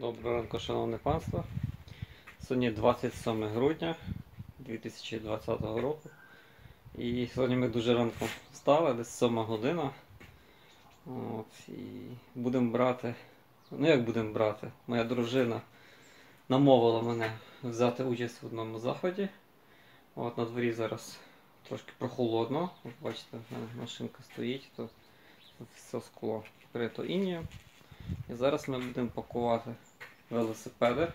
Доброго ранку, шановне панство. Сьогодні 27 грудня 2020 року. І сьогодні ми дуже ранку встали, десь 7 година. От, і будемо брати. Ну як будемо брати? Моя дружина намовила мене взяти участь в одному заході. От на дворі зараз трошки прохолодно. От бачите, машинка стоїть, то все скло вкрито інієм. І зараз ми будемо пакувати велосипеди.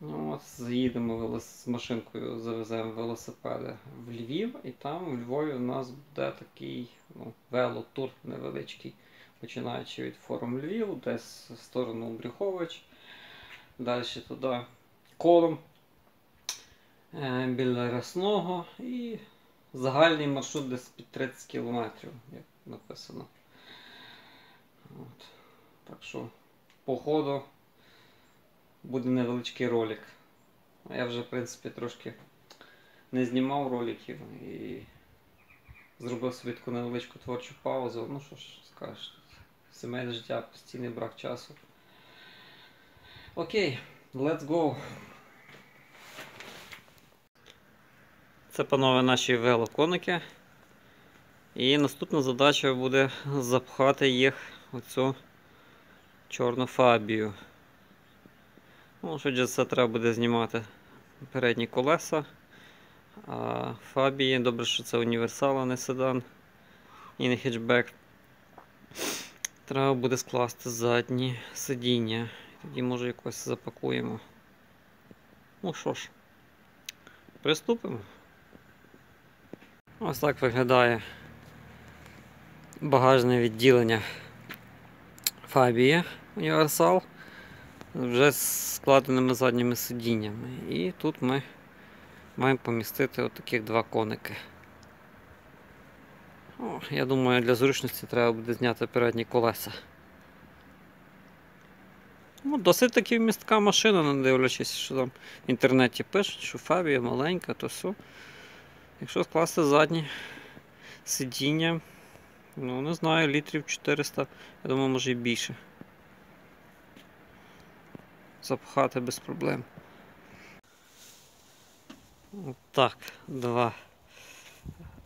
Ну, Заїдемо з машинкою, завеземо велосипеди в Львів, і там у Львові у нас буде такий ну, велотур невеличкий, починаючи від форум Львів, десь в сторону Брюхович, далі туди колом е, біля Рясного і загальний маршрут десь під 30 кілометрів, як написано. От. Так що, по ходу буде невеличкий ролик. Я вже, в принципі, трошки не знімав роликів і зробив собі таку невеличку творчу паузу. Ну що ж скажеш, сімейне життя, постійний брак часу. Окей, let's go. Це, панове, наші велоконики. І наступна задача буде запхати їх у цю чорну фабію. Ну, все треба буде знімати передні колеса. А фабії, добре, що це універсал, а не седан і не хетчбек. Треба буде скласти задні сидіння. Тоді може якось запакуємо. Ну що ж, приступимо. Ось так виглядає багажне відділення Фабія Універсал вже з складеними задніми сидіннями. І тут ми маємо помістити отаких два коники. О, я думаю, для зручності треба буде зняти передні колеса. Ну, Досить таки вмістка машина, не дивлячись, що там в інтернеті пишуть, що Фабія маленька, то все. Якщо скласти задні сидіння, ну не знаю, літрів 400, я думаю, може і більше. Запхати без проблем. Так, два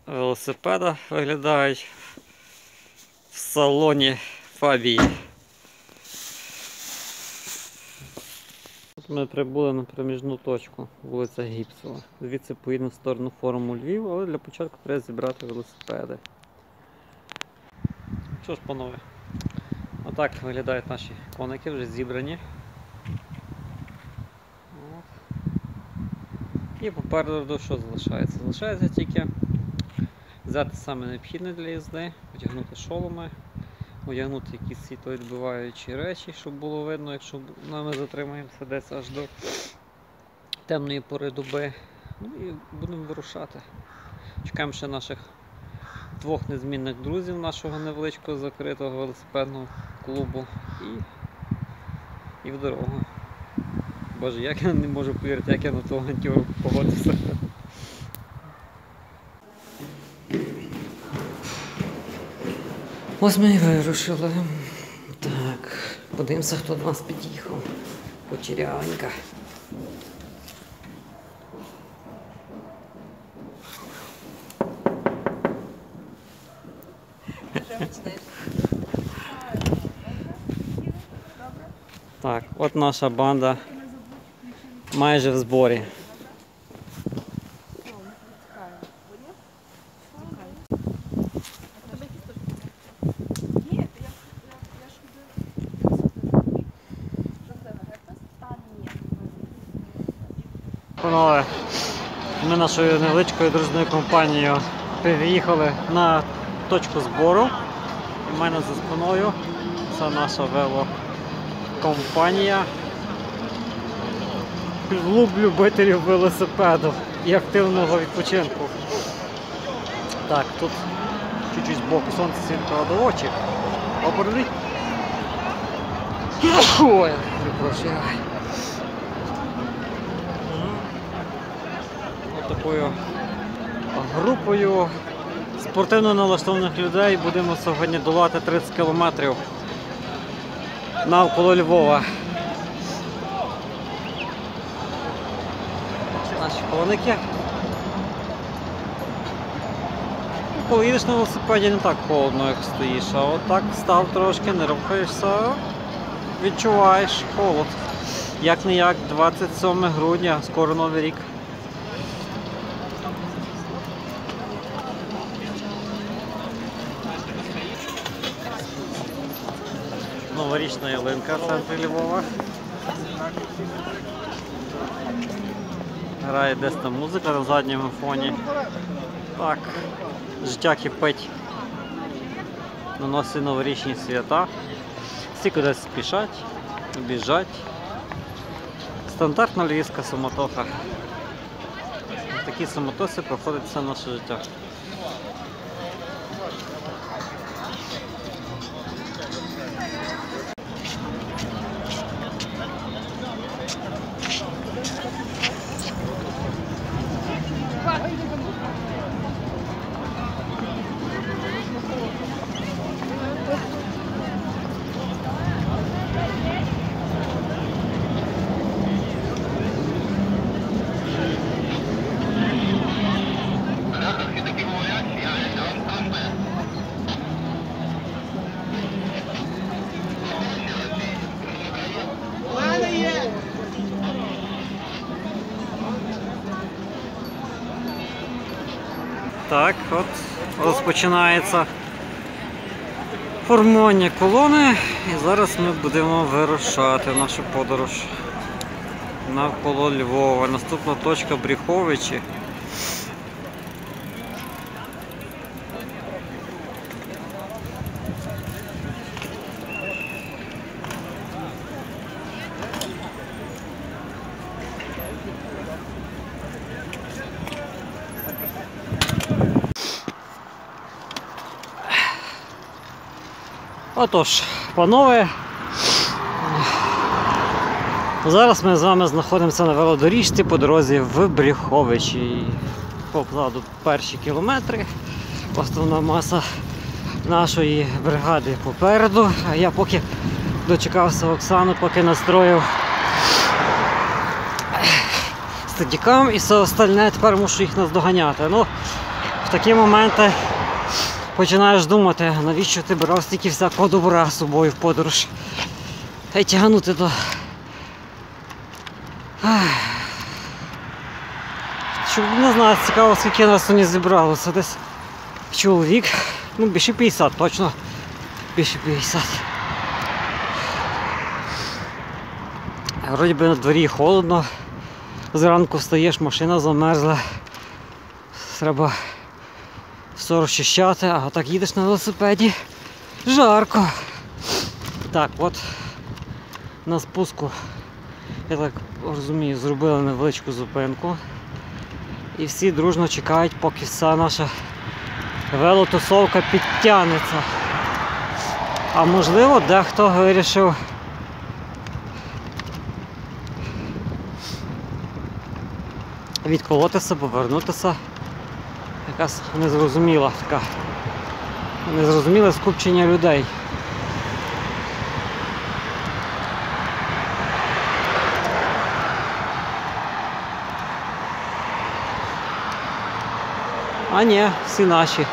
велосипеда виглядають в салоні Фабії. Ми прибули на проміжну точку, вулиця Гіпсова. Звідси поїдемо в сторону форуму Львів, але для початку треба зібрати велосипеди. Що ж, панове, отак виглядають наші коники, вже зібрані. І попереду що залишається? Залишається тільки взяти саме необхідне для їзди, одягнути шоломи, одягнути якісь світловідбиваючі речі, щоб було видно, якщо ми затримаємося десь аж до темної пори доби. Ну і будемо вирушати. Чекаємо ще наших двох незмінних друзів нашого невеличкого закритого велосипедного клубу і, і в дорогу. Боже, як я не можу повірити, як я на ту авантюру погодився. Ось ми і вирушили. Так, подивимося, хто до нас під'їхав. Кучерявенька. Так, от наша банда майже в зборі. Панове, ми нашою невеличкою дружною компанією приїхали на точку збору. У мене за спиною це наша велокомпанія. Клуб любителів велосипеду і активного відпочинку. Так, тут чуть-чуть збоку сонце світло до очі. Оберніть. Ой, перепрошую. Ось такою групою спортивно налаштованих людей будемо сьогодні долати 30 кілометрів навколо Львова. Ну, Коли на велосипеді не так холодно, як стоїш, а от так став трошки, не рухаєшся, відчуваєш холод. Як не як, 27 грудня, скоро новий рік. Новорічна ялинка в центрі Львова. Грає десь там музика на задньому фоні. Так, життя кипить. Наносить новорічні свята. Всі кудись спішать, біжать. Стандартна львівська самотоха. В такій самотосі проходить все наше життя. Так, от розпочинається формування колони. І зараз ми будемо вирушати нашу подорож навколо Львова. Наступна точка Бріховичі. Отож, панове, зараз ми з вами знаходимося на велодоріжці по дорозі в Бріховичі. Позаду перші кілометри. Основна маса нашої бригади попереду. Я поки дочекався Оксану, поки настроїв стадікам і все остальне, тепер мушу їх наздоганяти. Ну, в такі моменти починаєш думати, навіщо ти брав стільки всякого добра з собою в подорож. Та й тягнути. Ах. Щоб не знаю, цікаво, скільки нас сьогодні зібралося. Десь чоловік. Ну, більше 50, точно. Більше 50. Вроді би на дворі холодно. Зранку встаєш, машина замерзла. Треба все розчищати, а так їдеш на велосипеді. Жарко. Так, от на спуску, я так розумію, зробили невеличку зупинку. І всі дружно чекають, поки вся наша велотусовка підтягнеться. А можливо, дехто вирішив відколотися, повернутися якась незрозуміла така. Незрозуміле скупчення людей. А ні, всі наші.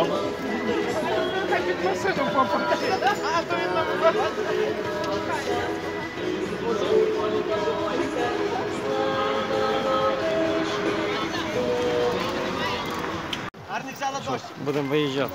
Автомат. дорогу? Гарний взяла дощ. Будемо виїжджати.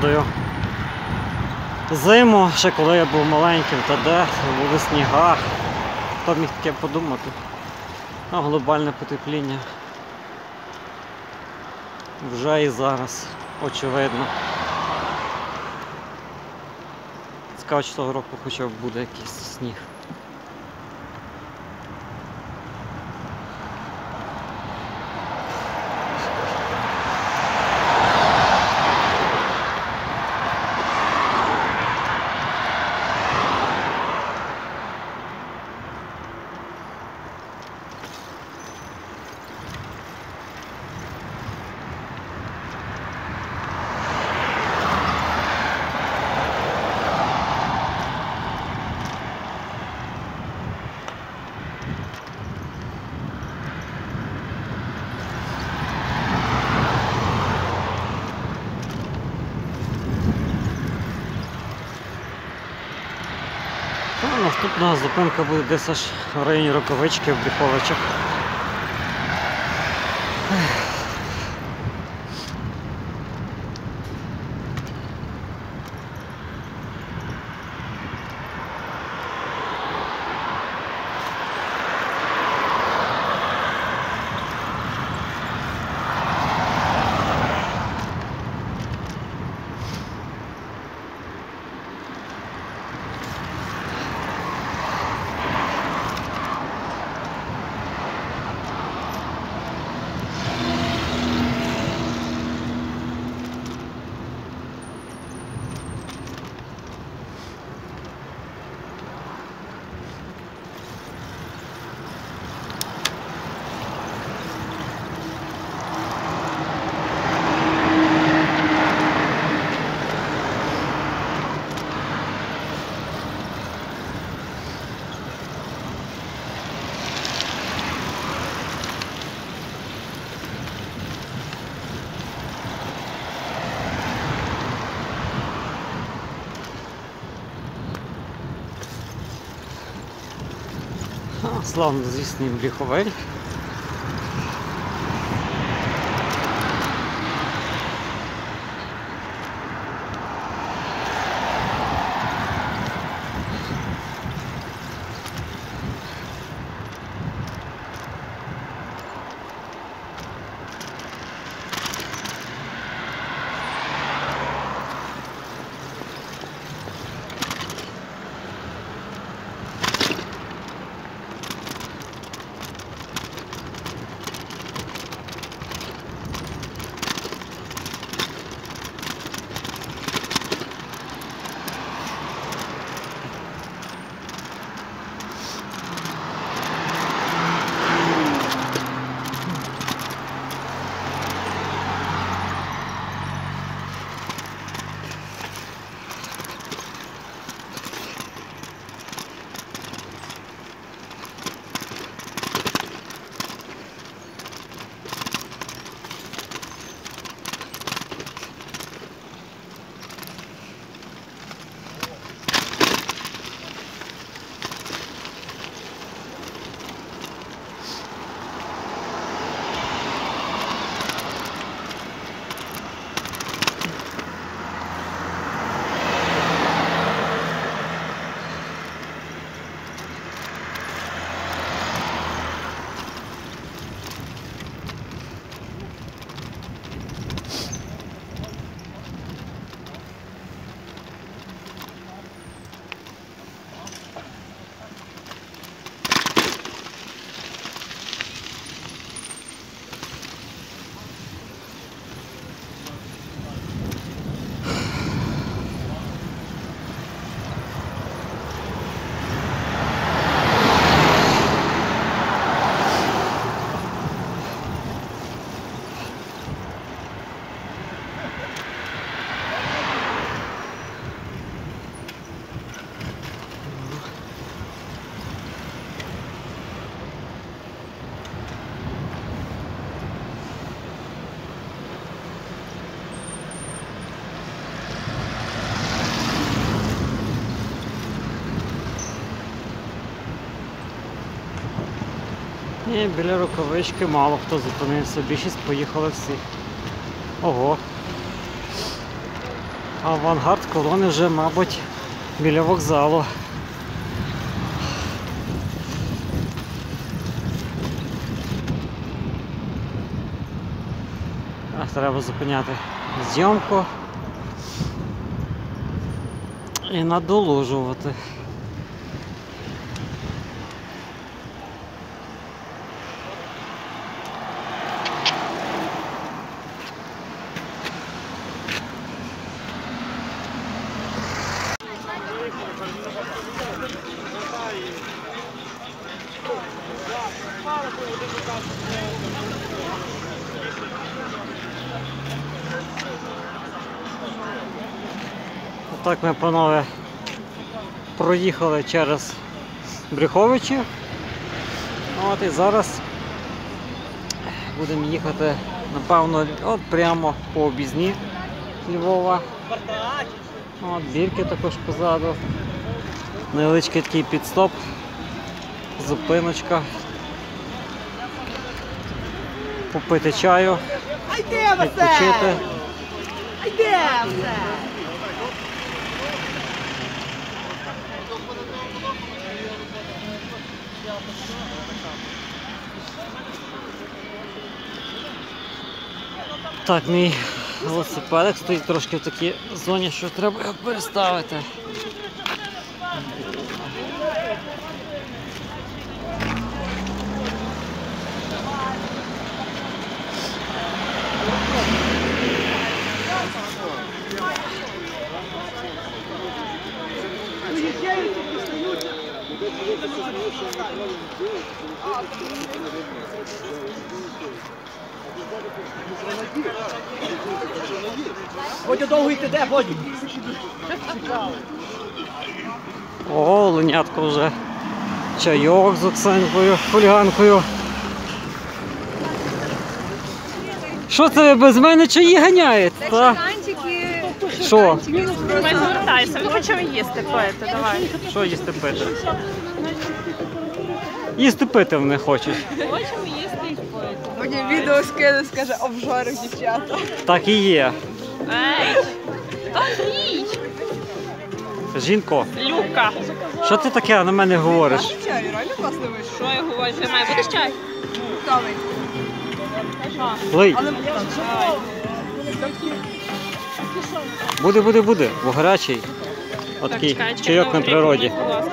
Пригадую зиму, ще коли я був маленьким, та де були сніга. Хто міг таке подумати? А глобальне потепління. Вже і зараз, очевидно. Цікаво, чи того року хоча б буде якийсь сніг. Ну, наступна зупинка буде десь аж в районі Роковички в Бріховичах. А, Славно звісний Бріховель. І біля рукавички мало хто зупинився, більшість поїхали всі. Ого. Авангард колони вже, мабуть, біля вокзалу. А, треба зупиняти зйомку і надолужувати. Отак ми, панове, проїхали через Брюховичі. От і зараз будемо їхати, напевно, от прямо по обізні Львова. От, бірки також позаду. Невеличкий такий підстоп, зупиночка. Попити чаю, відпочити. все! А йдемо все! Так, мій велосипедик стоїть трошки в такій зоні, що треба його переставити. Бодю довго йти де, Бодю? О, ленятко вже. Чайок з Оксанкою, хуліганкою. Що це ви без мене чаї ганяєте? Та? Що? Ми звертайся, ми хочемо їсти пити, давай. Що їсти пити? Їсти пити вони хочуть. Хочемо їсти і пити. Мені відео скине, скаже обжори дівчата. Так і є. Ей, річ, Жінко, Люка. що ти таке на мене говориш? Чай, реально класно вийшов. Що я говорю, ти має будеш чай? Кавий. Лий. Але Буде, буде, буде, бо гарячий. Отакий чайок на природі. будь ласка.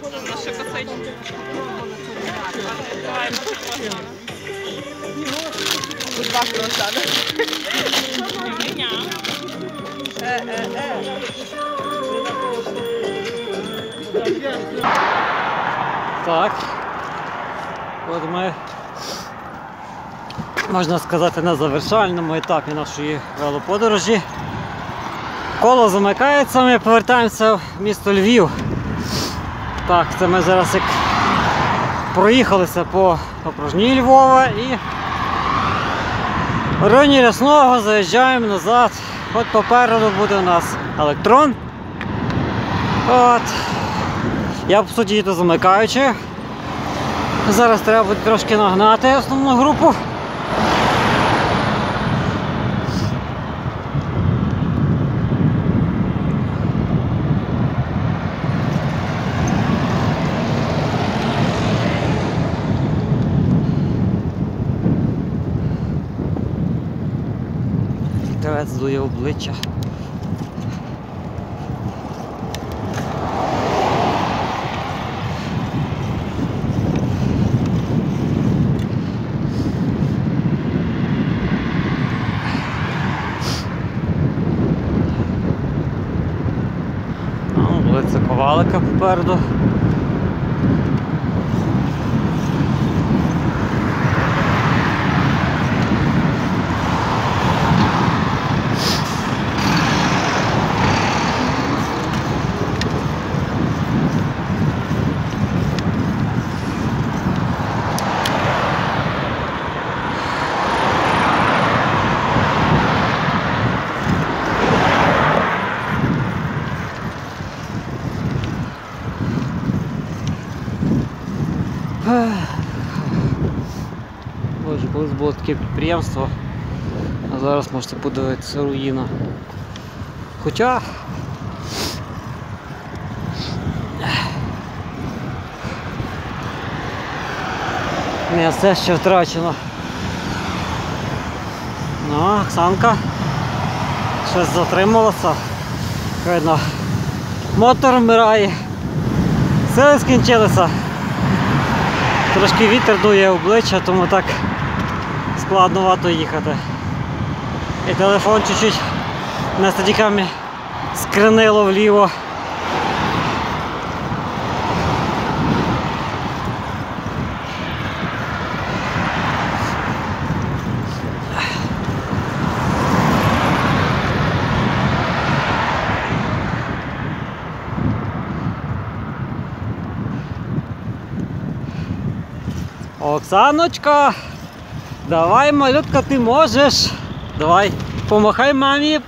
Косички. Давай, тут два круасани. Ня. Е-е-е. Так. От ми, можна сказати, на завершальному етапі нашої велоподорожі. Коло замикається, ми повертаємося в місто Львів. Так, це ми зараз як проїхалися по окружній Львова і в районі Рясного заїжджаємо назад. От попереду буде у нас електрон. От. Я по суті їду замикаючи. Зараз треба буде трошки нагнати основну групу. Вітерець обличчя. Ну, вулиця Ковалика попереду. Було таке підприємство, а зараз можете подивитися руїна. Хоча. Не все ще втрачено. Ну, Оксанка щось затрималася. Видно, мотор вмирає. Сили скінчилися. Трошки вітер дує обличчя, тому так складновато їхати. І телефон чуть-чуть на стадікамі скренило вліво. Оксаночка, давай, малютка, ти можеш. Давай, помахай мамі.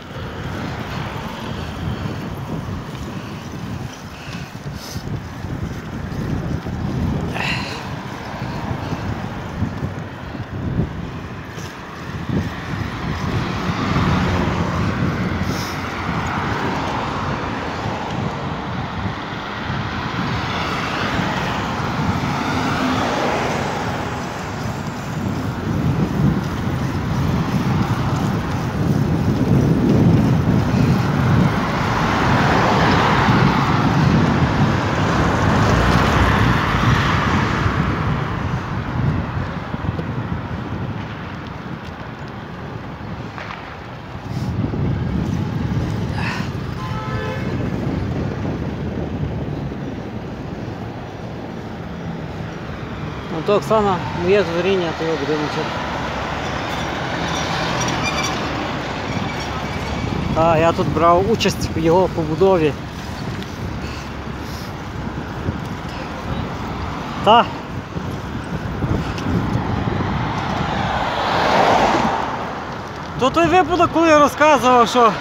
То Оксана, моє творіння, то його будиночок. Так, я тут брав участь в його побудові. Так. То той випадок, коли я розказував, що,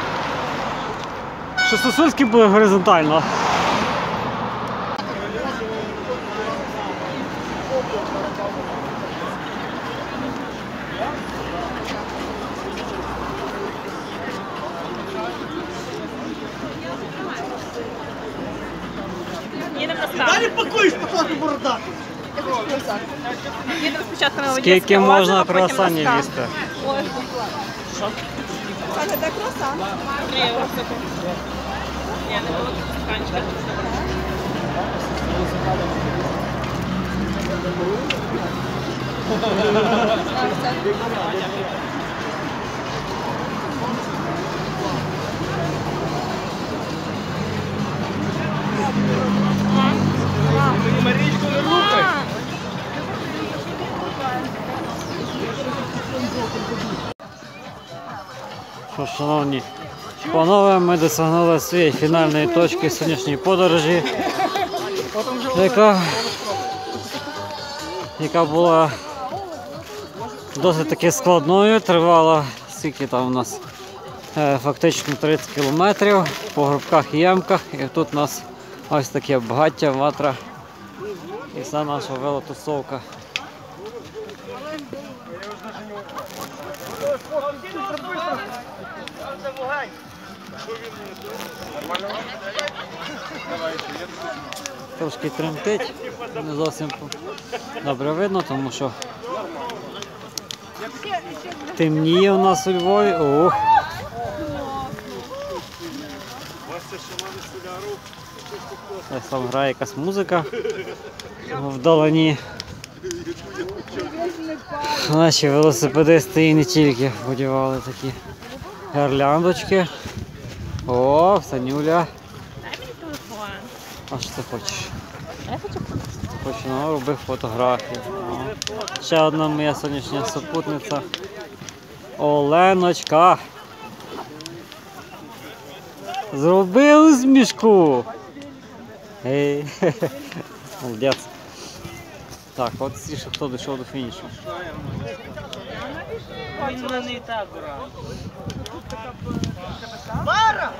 що сосульські були горизонтально. Скільки можна круасанів їсти? Каже, де круасан? Три євро. Ні, не було стаканчика. Марічку не Що, шановні панове, ми досягнули своєї фінальної точки сьогоднішньої подорожі, яка, яка була досить таки складною, тривала скільки там у нас е, фактично 30 кілометрів по горбках і ямках. І тут у нас ось таке багаття, ватра і вся наша велотусовка. Трошки тремтить, не зовсім добре видно, тому що темніє у нас у Львові. Ох. Ось там грає якась музика вдалині. Наші велосипедисти і не тільки будували такі гірляндочки. О, Санюля. Дай мені телефон. А що ти хочеш? Я хочу Хочу ну, робив фотографії. О. Ще одна моя сонячна супутниця. Оленочка. Зробив змішку. Ей. Молодець. Так, от всі, хто дійшов до фінішу. Пара!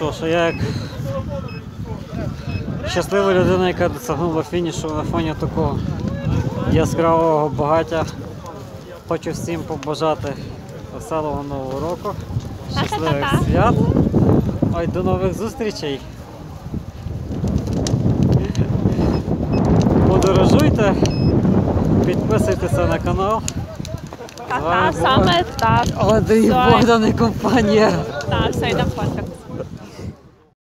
що ж, я як щаслива людина, яка досягнула фінішу на фоні такого яскравого багаття. Хочу всім побажати веселого нового року, щасливих свят. Ой, до нових зустрічей. Подорожуйте, підписуйтеся на канал. Та-та, саме так. Давай. Богдан і компанія. Так, все, йдемо фоткатися.